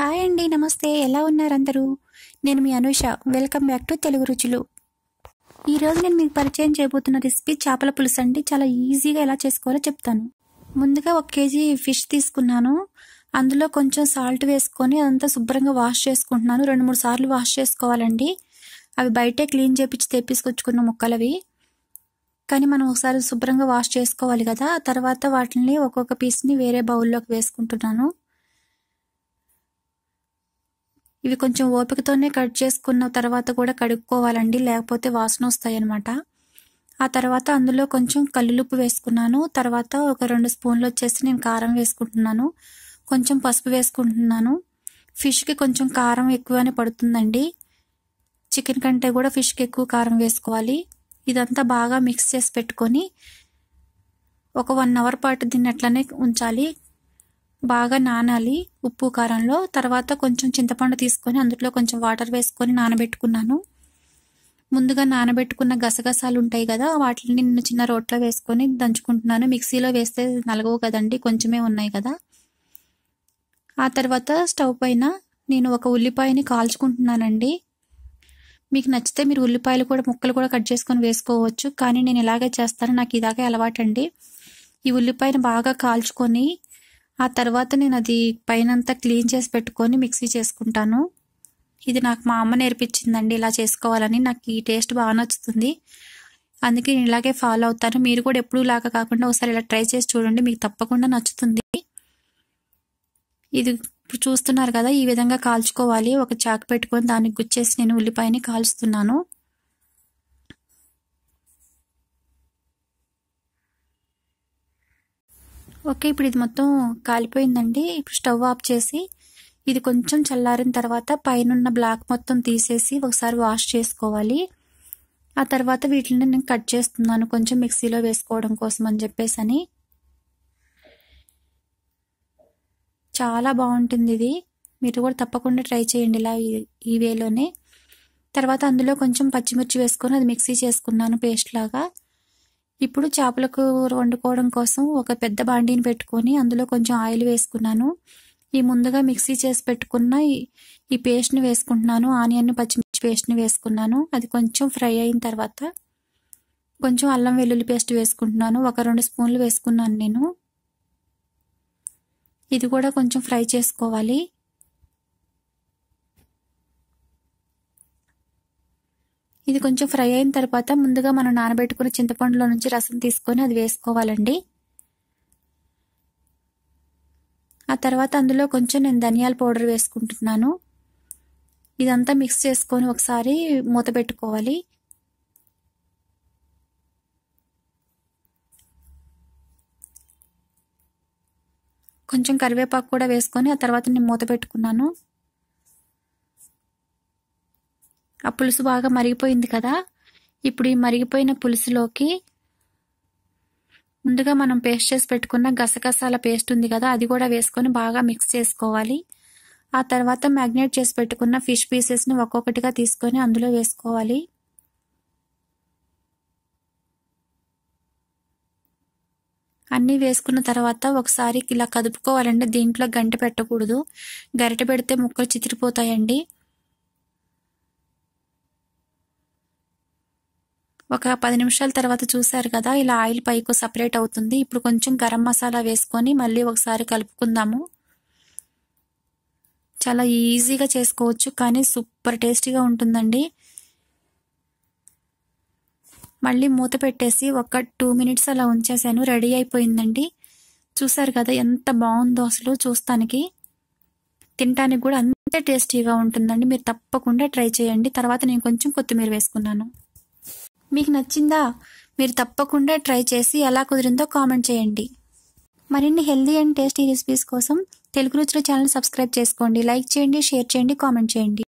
Hi అండి నమస్తే. ఎలా ఉన్నారు అందరూ నేను మీ Anusha. Welcome back to Telugu Ruchulu. ఈరోజు నేను మీకు పరిచయం చేయబోతున్న రెసిపీ చేపల పులుసు అండి. చాలా ఈజీగా ఎలా చేసుకోవాలో చెప్తాను. ముందుగా ఒక కేజీ ఫిష్ తీసుకున్నాను. అందులో కొంచెం సాల్ట్ వేసుకొని అదంతా శుభ్రంగా వాష్ చేసుకుంటున్నాను. రెండు మూడు సార్లు వాష్ చేసుకోవాలండి. అవి బయటే క్లీన్ చేపించి తెప్పించుకొచ్చుకున్న ముక్కలవి. కానీ మనం ఒకసారి శుభ్రంగా వాష్ చేసుకోవాలి కదా. తర్వాత వాటిని ఒక్కొక్క పీస్ని వేరే బౌల్లోకి వేసుకుంటున్నాను. ఇవి కొంచెం ఓపికతోనే కట్ చేసుకున్న తర్వాత కూడా కడుక్కోవాలండి లేకపోతే వాసన వస్తాయి అనమాట ఆ తర్వాత అందులో కొంచెం కల్లులుప్పు వేసుకున్నాను. తర్వాత ఒక రెండు స్పూన్లు వచ్చేసి నేను కారం వేసుకుంటున్నాను. కొంచెం పసుపు వేసుకుంటున్నాను. ఫిష్కి కొంచెం కారం ఎక్కువనే పడుతుందండి. చికెన్ కంటే కూడా ఫిష్కి ఎక్కువ కారం వేసుకోవాలి. ఇదంతా బాగా మిక్స్ చేసి పెట్టుకొని ఒక వన్ అవర్ పాటు దీన్ని అట్లనే ఉంచాలి. బాగా నానాలి ఉప్పు కారంలో తర్వాత కొంచెం చింతపండు తీసుకొని అందులో కొంచెం వాటర్ వేసుకొని నానబెట్టుకున్నాను. ముందుగా నానబెట్టుకున్న గసగసాలు ఉంటాయి కదా వాటిని నేను చిన్న రోట్లో వేసుకొని దంచుకుంటున్నాను. మిక్సీలో వేస్తే నలగవు కదండి కొంచెమే ఉన్నాయి కదా. ఆ తర్వాత స్టవ్ పైన నేను ఒక ఉల్లిపాయని కాల్చుకుంటున్నానండి. మీకు నచ్చితే మీరు ఉల్లిపాయలు కూడా ముక్కలు కూడా కట్ చేసుకొని వేసుకోవచ్చు. కానీ నేను ఇలాగే చేస్తాను నాకు ఇలాగే అలవాటండి. ఈ ఉల్లిపాయను బాగా కాల్చుకొని ఆ తర్వాత నేను అది పైనంతా క్లీన్ చేసి పెట్టుకొని మిక్సీ చేసుకుంటాను. ఇది నాకు మా అమ్మ నేర్పించిందండి ఇలా చేసుకోవాలని. నాకు ఈ టేస్ట్ బాగా నచ్చుతుంది. అందుకే నేను ఇలాగే ఫాలో అవుతాను. మీరు కూడా ఎప్పుడు ఇలాగా కాకుండా ఒకసారి ఇలా ట్రై చేసి చూడండి. మీకు తప్పకుండా నచ్చుతుంది. ఇది ఇప్పుడు చూస్తున్నారు కదా ఈ విధంగా కాల్చుకోవాలి. ఒక చాకు పెట్టుకొని దానికి గుచ్చేసి నేను ఉల్లిపాయని కాల్చుతున్నాను. ఓకే ఇప్పుడు ఇది మొత్తం కాలిపోయిందండి. ఇప్పుడు స్టవ్ ఆఫ్ చేసి ఇది కొంచెం చల్లారిన తర్వాత పైన బ్లాక్ మొత్తం తీసేసి ఒకసారి వాష్ చేసుకోవాలి. ఆ తర్వాత వీటిని నేను కట్ చేస్తున్నాను కొంచెం మిక్సీలో వేసుకోవడం కోసం అని చెప్పేసి అని చాలా బాగుంటుంది ఇది. మీరు కూడా తప్పకుండా ట్రై చేయండి ఇలా ఈ వేలోనే. తర్వాత అందులో కొంచెం పచ్చిమిర్చి వేసుకొని అది మిక్సీ చేసుకున్నాను పేస్ట్ లాగా. ఇప్పుడు చేపలకు వండుకోవడం కోసం ఒక పెద్ద బాండీని పెట్టుకొని అందులో కొంచెం ఆయిల్ వేసుకున్నాను. ఈ ముందుగా మిక్సీ చేసి పెట్టుకున్న ఈ పేస్ట్ని వేసుకుంటున్నాను. ఆనియన్ పచ్చిమిర్చి పేస్ట్ని వేసుకున్నాను. అది కొంచెం ఫ్రై అయిన తర్వాత కొంచెం అల్లం వెల్లుల్లి పేస్ట్ వేసుకుంటున్నాను. ఒక రెండు స్పూన్లు వేసుకున్నాను నేను. ఇది కూడా కొంచెం ఫ్రై చేసుకోవాలి. ఇది కొంచెం ఫ్రై అయిన తర్వాత ముందుగా మనం నానబెట్టుకున్న చింతపండులో నుంచి రసం తీసుకొని అది వేసుకోవాలండి. ఆ తర్వాత అందులో కొంచెం నేను ధనియాల పౌడర్ వేసుకుంటున్నాను. ఇదంతా మిక్స్ చేసుకొని ఒకసారి మూత పెట్టుకోవాలి. కొంచెం కరివేపాకు కూడా వేసుకొని ఆ తర్వాత నేను మూత పెట్టుకున్నాను. ఆ పులుసు బాగా మరిగిపోయింది కదా? ఇప్పుడు ఈ మరిగిపోయిన పులుసులోకి ముందుగా మనం పేస్ట్ చేసి పెట్టుకున్న గసగసాల పేస్ట్ ఉంది కదా అది కూడా వేసుకొని బాగా మిక్స్ చేసుకోవాలి. ఆ తర్వాత మ్యాగ్నేట్ చేసి పెట్టుకున్న ఫిష్ పీసెస్ని ఒక్కొక్కటిగా తీసుకొని అందులో వేసుకోవాలి. అన్నీ వేసుకున్న తర్వాత ఒకసారి ఇలా కదుపుకోవాలండి దీంట్లో గంట పెట్టకూడదు. గరిట పెడితే ముక్కలు చితిరిపోతాయండి. ఒక పది నిమిషాల తర్వాత చూసారు కదా ఇలా ఆయిల్ పైకి సపరేట్ అవుతుంది. ఇప్పుడు కొంచెం గరం మసాలా వేసుకొని మళ్ళీ ఒకసారి కలుపుకుందాము. చాలా ఈజీగా చేసుకోవచ్చు కానీ సూపర్ టేస్టీగా ఉంటుందండి. మళ్ళీ మూత పెట్టేసి ఒక టూ మినిట్స్ అలా ఉంచేసాను రెడీ అయిపోయిందండి. చూసారు కదా ఎంత బాగుందో అసలు చూస్తానికి. తినడానికి కూడా అంతే టేస్టీగా ఉంటుందండి. మీరు తప్పకుండా ట్రై చేయండి. తర్వాత నేను కొంచెం కొత్తిమీర వేసుకున్నాను. మీకు నచ్చిందా? మీరు తప్పకుండా ట్రై చేసి ఎలా కుదిరిందో కామెంట్ చేయండి. మరిన్ని హెల్దీ అండ్ టేస్టీ రెసిపీస్ కోసం తెలుగు రుచుల ఛానల్ సబ్స్క్రైబ్ చేసుకోండి లైక్ చేయండి షేర్ చేయండి కామెంట్ చేయండి.